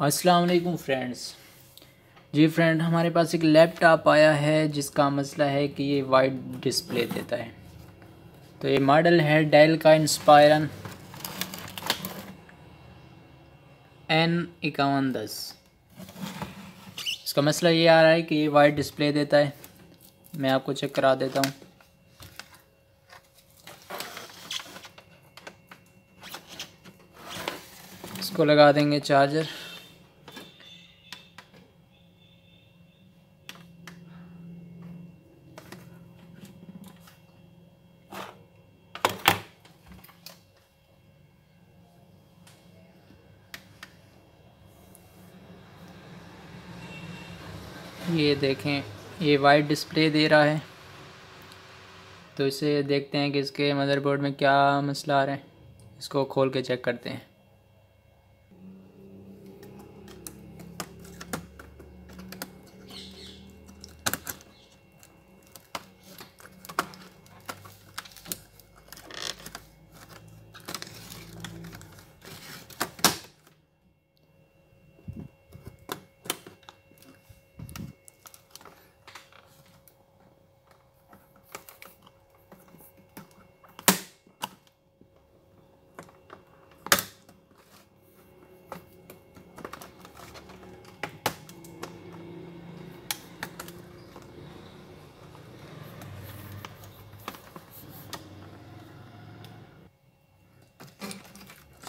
अस्सलाम वालेकुम फ्रेंड्स। जी फ्रेंड, हमारे पास एक लैपटॉप आया है, जिसका मसला है कि ये वाइट डिस्प्ले देता है। तो ये मॉडल है डेल का इंस्पायरन एन इक्यावन दस। इसका मसला ये आ रहा है कि ये वाइट डिस्प्ले देता है। मैं आपको चेक करा देता हूँ। इसको लगा देंगे चार्जर। ये देखें, ये वाइट डिस्प्ले दे रहा है। तो इसे देखते हैं कि इसके मदरबोर्ड में क्या मसला आ रहा है। इसको खोल के चेक करते हैं।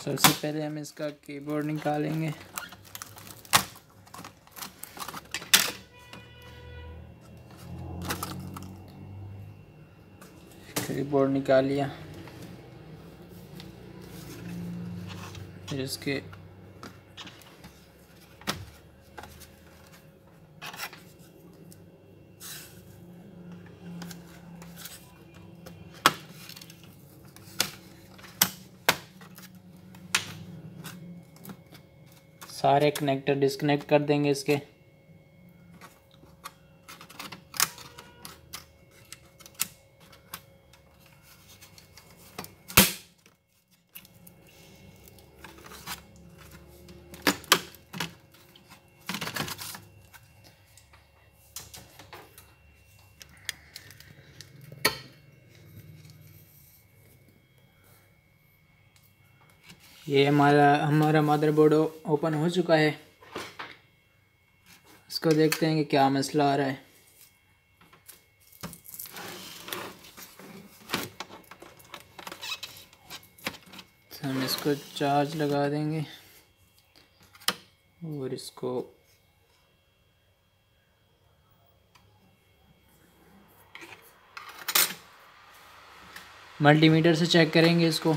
सबसे पहले हम इसका कीबोर्ड निकालेंगे। कीबोर्ड निकाल लिया। फिर इसके सारे कनेक्टर डिस्कनेक्ट कर देंगे इसके। ये हमारा हमारा मदरबोर्ड ओपन हो चुका है। इसको देखते हैं कि क्या मसला आ रहा है। तो हम इसको चार्ज लगा देंगे और इसको मल्टीमीटर से चेक करेंगे इसको।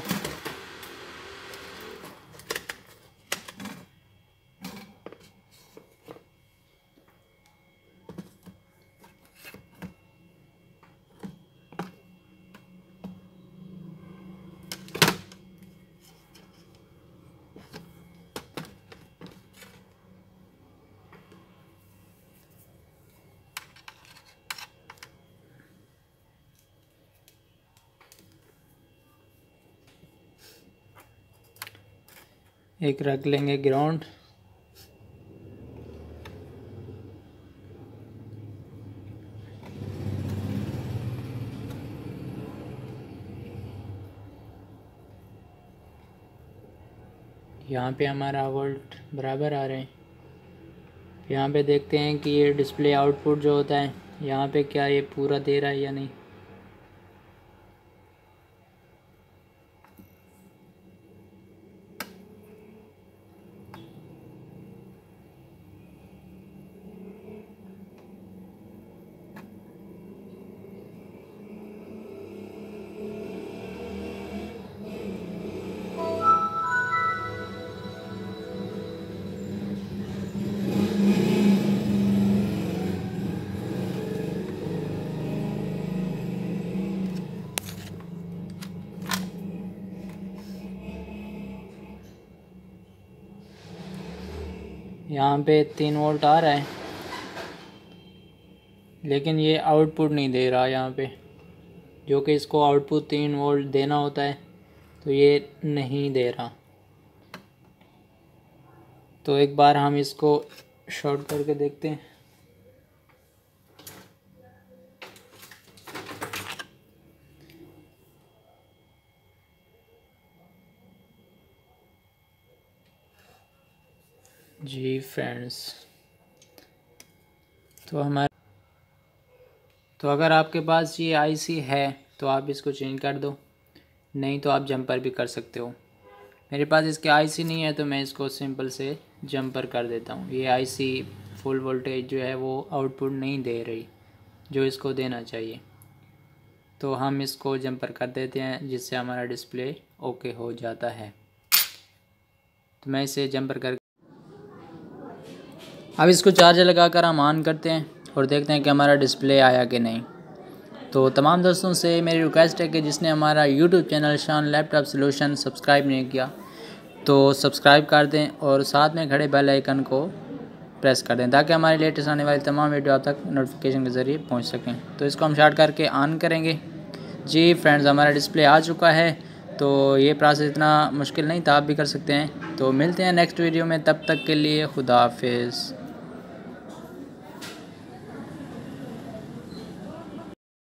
एक रख लेंगे ग्राउंड यहाँ पे हमारा वोल्ट बराबर आ रहे हैं। यहाँ पे देखते हैं कि ये डिस्प्ले आउटपुट जो होता है, यहाँ पे क्या ये पूरा दे रहा है या नहीं। यहाँ पे तीन वोल्ट आ रहा है। लेकिन ये आउटपुट नहीं दे रहा यहाँ पे। जो कि इसको आउटपुट तीन वोल्ट देना होता है तो ये नहीं दे रहा। तो एक बार हम इसको शॉर्ट करके देखते हैं। जी फ्रेंड्स तो हमारे तो अगर आपके पास ये आईसी है तो आप इसको चेंज कर दो। नहीं तो आप जंपर भी कर सकते हो। मेरे पास इसके आईसी नहीं है तो मैं इसको सिंपल से जंपर कर देता हूँ। ये आईसी फुल वोल्टेज जो है, वो आउटपुट नहीं दे रही, जो इसको देना चाहिए। तो हम इसको जंपर कर देते हैं, जिससे हमारा डिस्प्ले ओके हो जाता है। तो मैं इसे जंपर कर अब इसको चार्जर लगाकर हम ऑन करते हैं और देखते हैं कि हमारा डिस्प्ले आया कि नहीं। तो तमाम दोस्तों से मेरी रिक्वेस्ट है कि जिसने हमारा YouTube channel Shaan laptop solution subscribe नहीं किया तो सब्सक्राइब कर दें और साथ में खड़े बेल आइकन को प्रेस कर दें ताकि हमारे लेटेस्ट आने वाली तमाम वीडियो आप तक नोटिफिकेशन के ज़रिए पहुँच सकें। तो इसको हम शार्ट करके ऑन करेंगे। जी फ्रेंड्स हमारा डिस्प्ले आ चुका है तो ये प्रोसेस इतना मुश्किल नहीं था, आप भी कर सकते हैं। तो मिलते हैं नेक्स्ट वीडियो में, तब तक के लिए खुदा हाफिज़।